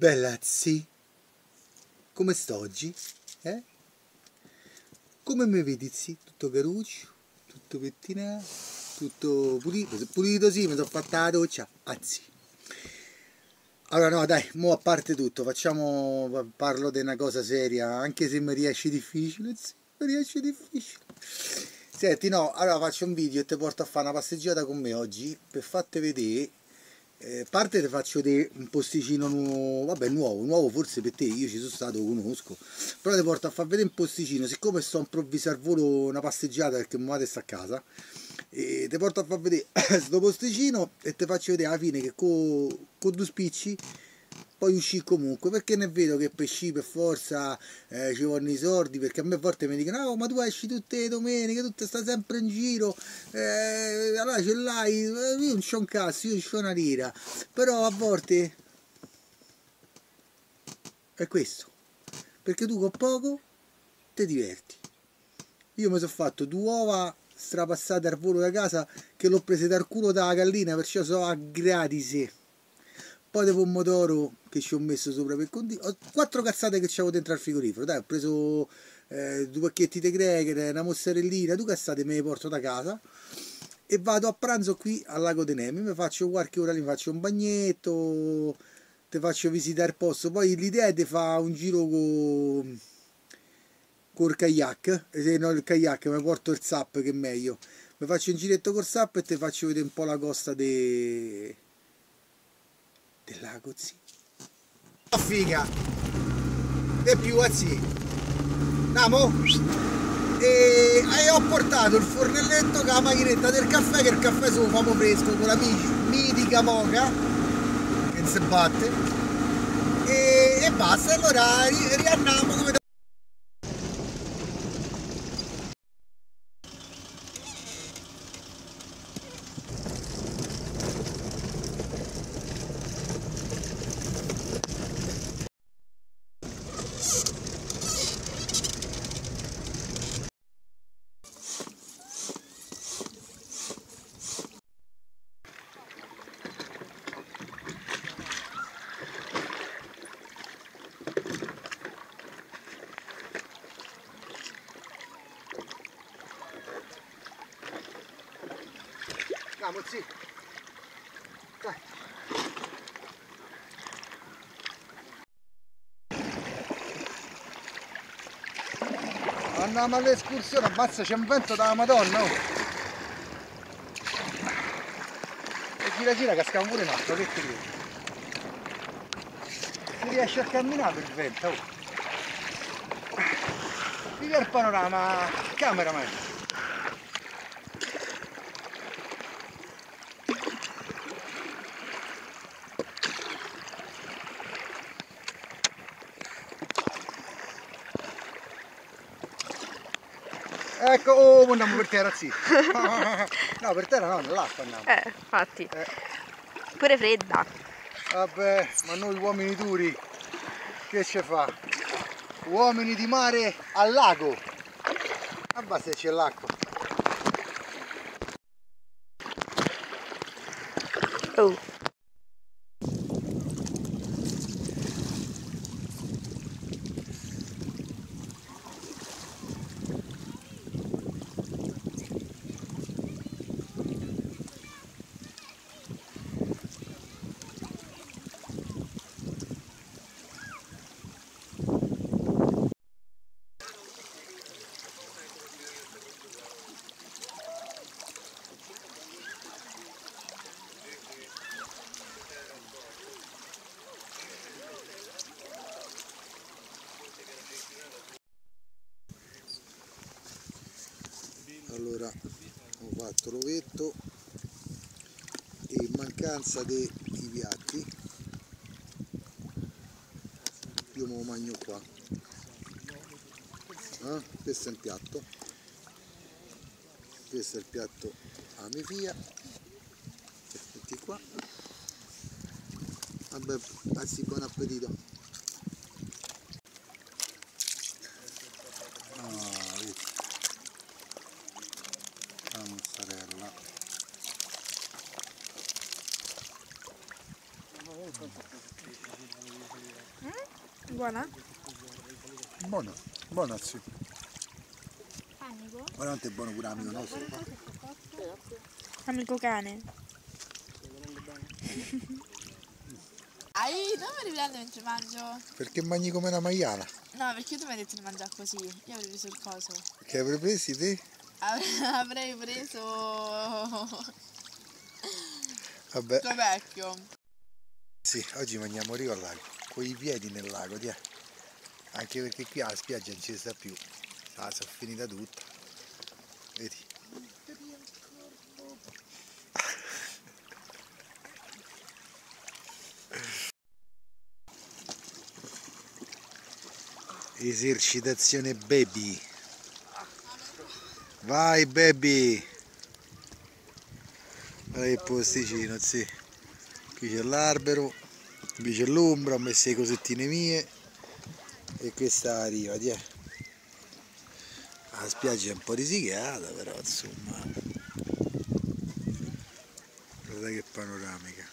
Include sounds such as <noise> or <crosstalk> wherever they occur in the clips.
Bella zi, come sto oggi? Eh? Come mi vedi zi? Tutto caruccio, tutto pettinato, tutto pulito, pulito sì, mi sono fatta la doccia, azzi. Allora no dai, mo a parte tutto, facciamo, parlo di una cosa seria, anche se mi riesce difficile, zi, mi riesce difficile. Senti no, allora faccio un video e ti porto a fare una passeggiata con me oggi per farti vedere eh, parte ti faccio vedere un posticino nuovo, vabbè nuovo, nuovo forse per te, io ci sono stato, lo conosco, però ti porto a far vedere un posticino, siccome sto a improvvisare al volo una passeggiata perché madre sta a casa, ti porto a far vedere <coughs> questo posticino e ti faccio vedere alla fine che con, con due spicci poi uscì comunque perché ne vedo che per sci per forza eh, ci vogliono i soldi perché a me a volte mi dicono oh, ma tu esci tutte le domeniche tu stai sempre in giro eh, allora ce l'hai eh, io non c'ho un cazzo io c'ho una lira. Però a volte è questo. Perché tu con poco ti diverti. Io mi sono fatto due uova strapassate al volo da casa che l'ho prese dal culo dalla gallina perciò so a gratis poi del pomodoro che ci ho messo sopra per condire quattro cazzate che c'avevo dentro al frigorifero. Dai ho preso eh, due pacchetti di cracker una mozzarellina due cazzate me le porto da casa e vado a pranzo qui al lago de Nemi. Mi faccio qualche ora lì faccio un bagnetto ti faccio visitare il posto. Poi l'idea è di fare un giro con col kayak. Se no il kayak mi porto il sap che è meglio. Mi faccio un giretto col sap e ti faccio vedere un po' la costa de del lago zi figa. E più a zi andiamo e, e ho portato il fornelletto con la macchinetta del caffè che il caffè se lo famo fresco con la mitica moca che non si batte. E, e basta allora riandiamo come Andiamo. Dai. Andiamo all'escursione, ammazza c'è un vento dalla madonna oh. E gira gira cascamo pure acqua, che ti credi? Si riesce a camminare per il vento oh. Vivi il panorama, cameraman Ecco, oh, andiamo per terra, sì. <laughs> no, per terra no, nell'acqua andiamo. Eh, infatti. Eh. Pure fredda. Vabbè, ma noi uomini duri, che ce fa? Uomini di mare al lago. Ah, basta c'è l'acqua. Oh. Allora ho fatto l'ovetto e in mancanza dei piatti io me lo mangio qua. Eh? questo è il piatto. Questo è il piatto a mia figlia metti qua. Vabbè anzi buon appetito Mm? Buona? Buono, buono sì. Veramente è buono pure amico nostro. Amico cane. Ai, non mi riprendo mentre mangio. Perché mangi come una maiala? No, perché tu mi hai detto di mangiare così. Io avrei preso il coso. Che avrei presi te? Avrei, preso Vabbè. vecchio. Sì, oggi mangiamo Rio al lago, con i piedi nel lago, ti Anche perché qui alla spiaggia non ci sta più. Ah, sono finita tutta. Vedi? Esercitazione baby. Vai baby. Guarda che posticino, sì. Qui c'è l'albero, qui c'è l'ombra, ho messo le cosettine mie e questa la riva, ti è. La spiaggia è un po' risicata però insomma. Guarda che panoramica.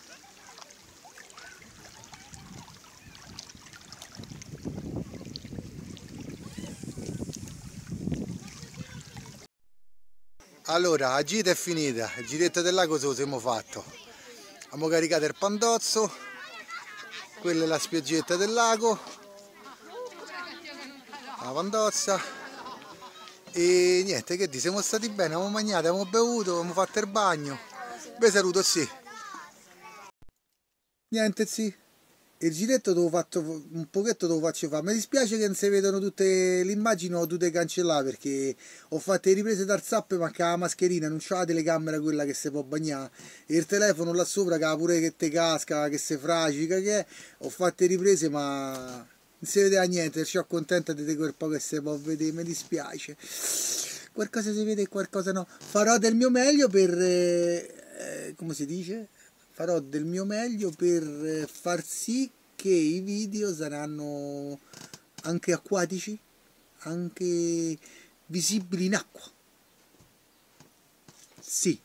Allora, la gita è finita, il giretto del lago se lo siamo fatto. Abbiamo caricato il pandozzo, quella è la spiaggetta del lago, la pandozza e niente, che di, siamo stati bene, abbiamo mangiato, abbiamo bevuto, abbiamo fatto il bagno. Vi saluto, sì. Niente, sì. Il giretto devo fatto un pochetto devo faccio fare. Mi dispiace che non si vedono tutte le immagini, ho tutte cancellate perché ho fatto le riprese dal zap manca la mascherina, non c'ho la telecamera quella che si può bagnare. Il telefono là sopra che pure che te casca, che si fragica, che è. Ho fatto le riprese ma non si vedeva niente, perciò contenta di quel po' che si può vedere, mi dispiace. Qualcosa si vede e qualcosa no. Farò del mio meglio per... Eh, eh come si dice? Farò del mio meglio per eh, far sì che i video saranno anche acquatici, anche visibili in acqua. Sì.